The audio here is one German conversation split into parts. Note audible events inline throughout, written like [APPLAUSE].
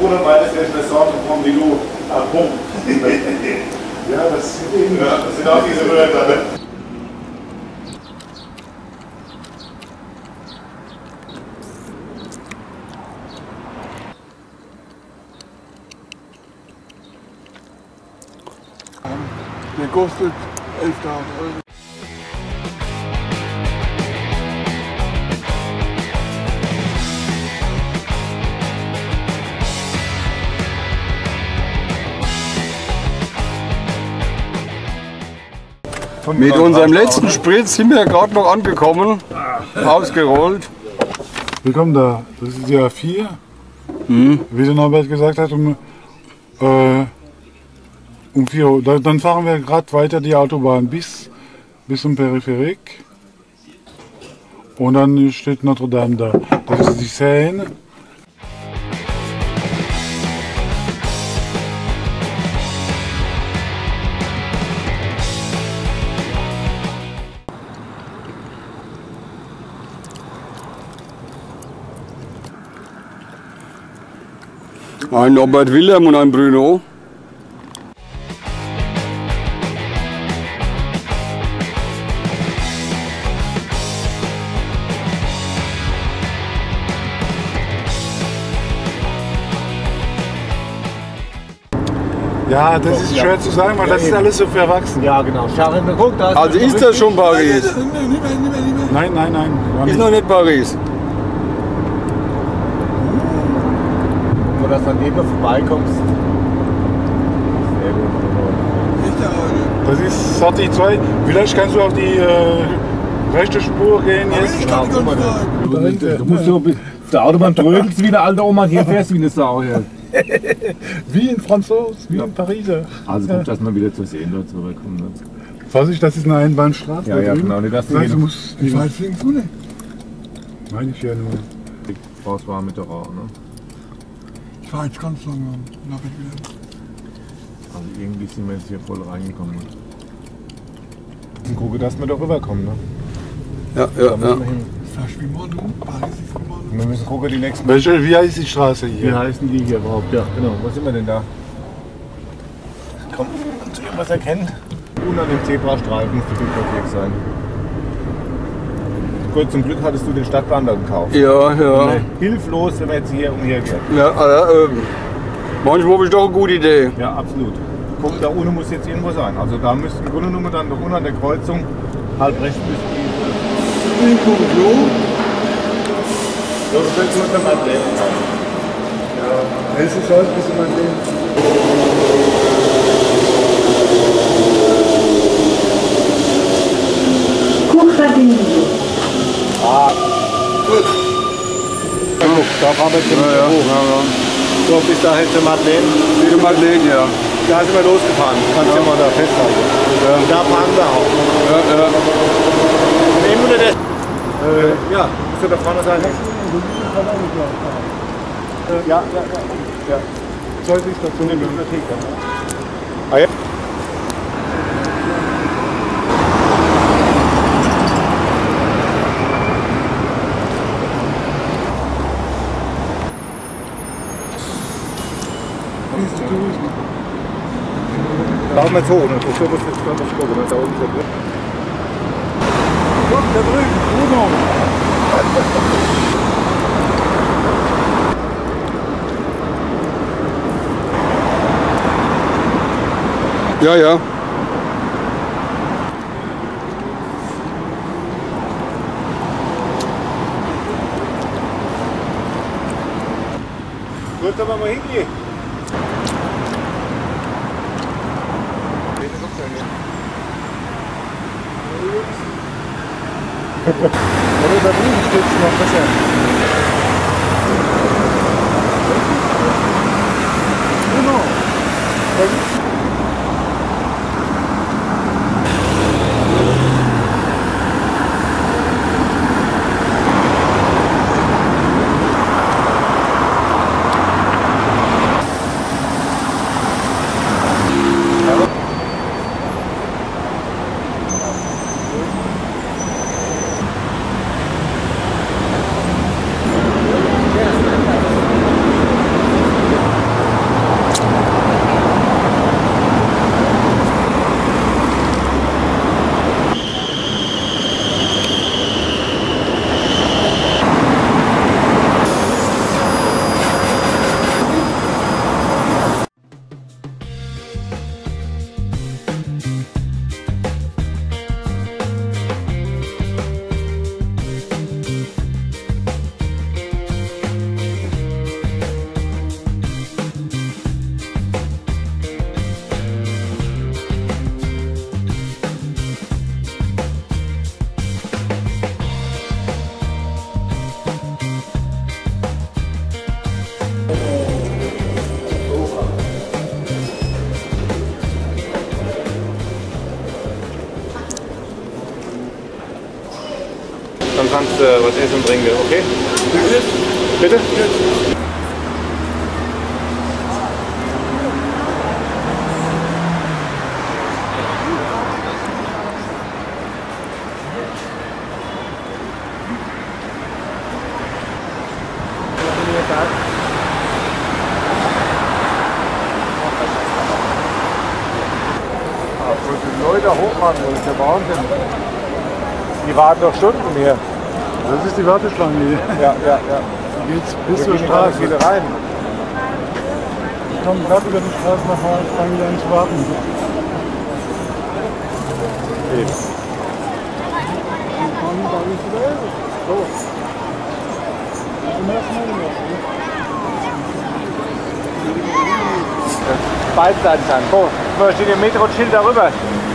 Bruder meines, der ist von wie du ah, Pump. [LAUGHS] Ja, das sind eben. Ja, das sind auch diese Wörter. Ne? Der kostet 11.000 Euro. Mit unserem letzten Sprit sind wir gerade noch angekommen, ausgerollt. Willkommen da. Das ist ja 4. Wie der Norbert gesagt hat, um, äh, um 4 Uhr. Da- Dann fahren wir gerade weiter die Autobahn bis, bis zum Peripherik. Und dann steht Notre Dame da. Das ist die Seine. Ein Norbert Wilhelm und ein Bruno. Ja, das ist schwer zu sagen, weil das ist alles so verwachsen. Ja, genau. Sharon, guck, da Also ist das schon Paris? Nein, nein, nein. Ist nicht. noch nicht Paris. Wo das dann eben vorbeikommst. Sehr gut. Das ist Sati 2. Vielleicht kannst du auf die äh, rechte Spur gehen jetzt. Ja, mal, du, du musst so auf der Autobahn trödelst wie der alte Oma, hier fährst du wie eine Sau hier. [LAUGHS] Wie in Franzos, wie in Pariser. Also gut, dass man wieder zu sehen dort zurückkommt. Vorsicht, das ist eine Einbahnstraße. Ja, ja, genau, nicht, dass du Nein, du musst. Wie weit fliegst du denn? Meine ich ja nur. Raus war mit der Rauch, ne? Ich fahr jetzt ganz langsam. Dann hab ich wieder. Also irgendwie sind wir jetzt hier voll reingekommen. Und gucke, dass wir doch rüberkommen, ne? Ja, ja, ja. Wie wie Mordor. Wir müssen gucken, die nächsten. Welche, wie heißt die Straße Wie hier? heißen die hier überhaupt? Ja, genau. Was sind wir denn da? Komm, kannst du irgendwas erkennen? Unter dem Zebrastreifen muss die Bibliothek sein. Gut, zum Glück hattest du den Stadtwander gekauft. Ja, ja. Nee, Hilflos, wenn wir jetzt hier umher gehen. ja äh, ähm, manchmal habe ich doch eine gute Idee. Ja, absolut. Guck, da unten muss jetzt irgendwo sein. Also da müsste im Grunde genommen dann noch unten an der Kreuzung halb rechts müsste die. Ja, du willst nur der Madeleine Ja, es ist alles bis in mein Leben. Da fahren wir ziemlich Ja, ja, hoch. ja, ja. So, bis dahin zur Madeleine. Wie Madeleine, ja. Da sind wir losgefahren. Kannst du ja mal da festhalten. Und da fahren wir auch. ja, ja. Nehmen wir das? Äh, ja, musst du da vorne sein. Ja, ja, ja. ja. Sollte ich dazu In der Bibliothek dann. Wir jetzt hoch, ne? Das muss jetzt nicht gucken, ne? da unten schon. Guck, da drüben, Bruno. Ja, ja. Gut, da wollen wir Thank you. Äh, was essen und trinken, okay? Bitte? die Leute hochmachen, das ist der Wahnsinn. Die warten doch Stunden hier. Das ist die Warteschlange hier. Ja, ja, ja. Da geht's bis zur Straße. wieder rein. Ich komme gerade über die Straße nach Hause, fange wieder an zu warten. Beiden Seiten sein. Wo? Wo steht ihr Metro und Schild darüber?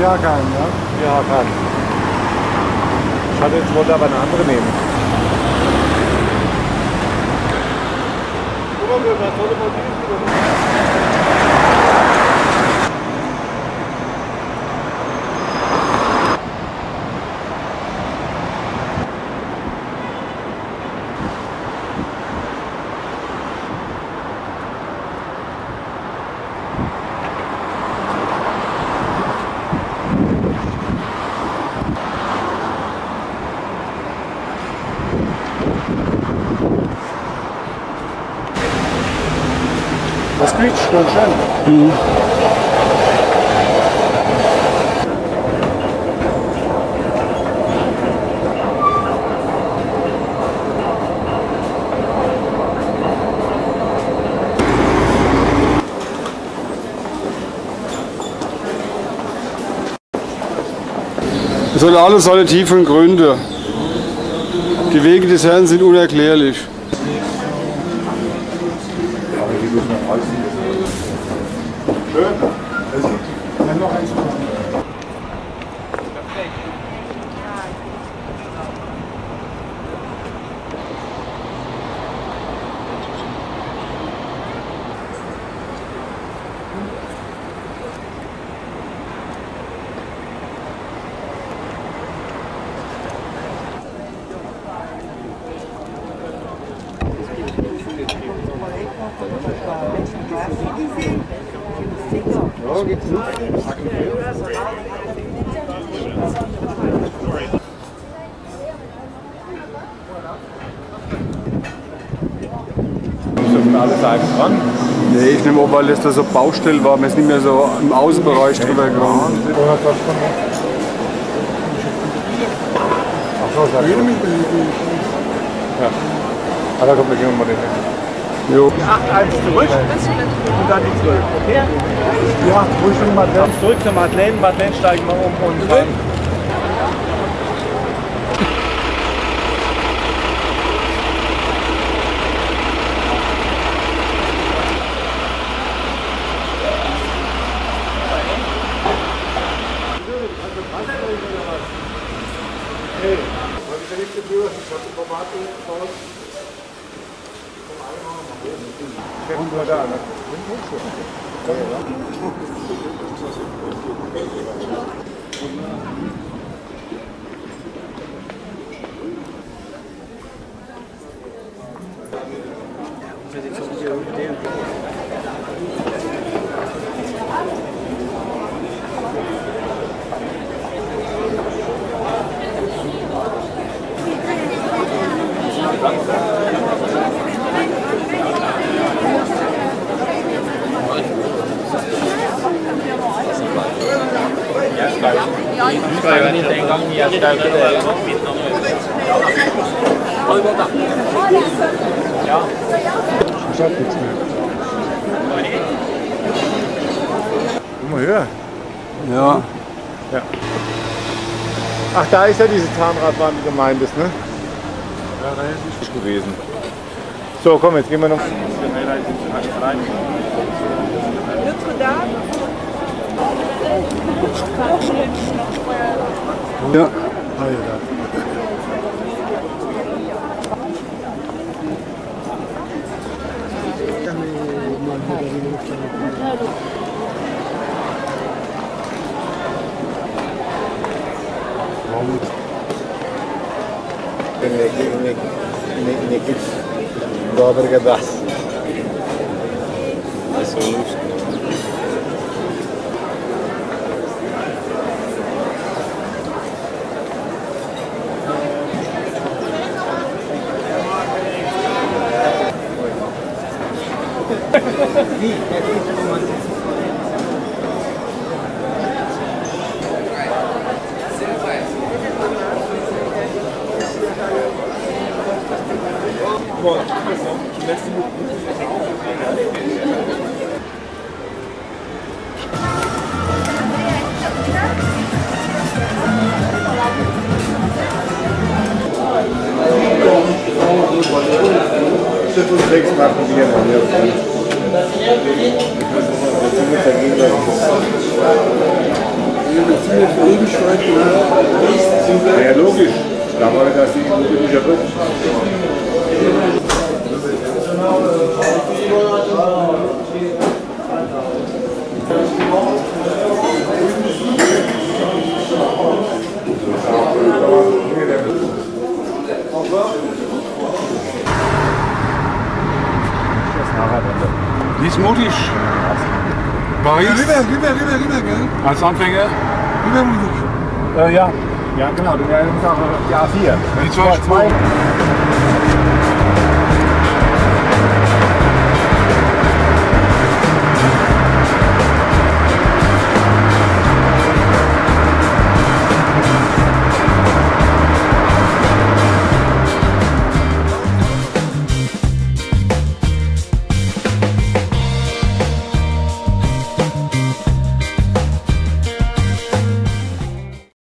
Ja, kein, ja. Ja, kann. Jetzt wollte aber eine andere nehmen. Das quietscht schon schön. Es hat alles seine tiefen Gründe. Die Wege des Herrn sind unerklärlich. Ja, noch eins. Dürfen alle Seiten dran. Nee, ich nehme an, weil das da so Baustelle war. Wir sind nicht mehr so im Außenbereich drüber gegangen. Ah, da kommt der Junge mal den Jo. 8-1 zurück und dann die 12. Okay? Ja, ruhig schon mal dran. Zurück zur Madeleine. Madeleine steigen wir um und 本当はだから。Dann. Guck mal höher. Ja. Ach, da ist ja diese Zahnradbahn, die gemeint ist, ne? Ja, da ist nicht gewesen. So, komm, jetzt gehen wir noch. Ja. Nekih dobrega dasa. Da se unušti. Nek, nek, nek iets dobro gedacht. Das ist so lustig. Sechs machen wir mal. Ja. Ja, logisch. Da war das die übliche Mutig. Paris Rüber, rüber, rüber, rüber, gell? als Anfänger. Rüber muss ich. Äh, ja. Ja, genau. Du ja, die A4. Die zwei Spuren.